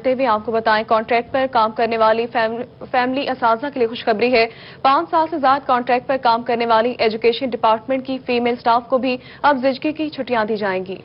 देखते हुए आपको बताएँ कॉन्ट्रैक्ट पर काम करने वाली फैम, फैमिली असाजा के लिए खुशखबरी है। पाँच साल से ज़्यादा कॉन्ट्रैक्ट पर काम करने वाली एजुकेशन डिपार्टमेंट की फीमेल स्टाफ को भी अब जिजगी की छुट्टियाँ दी जाएँगी।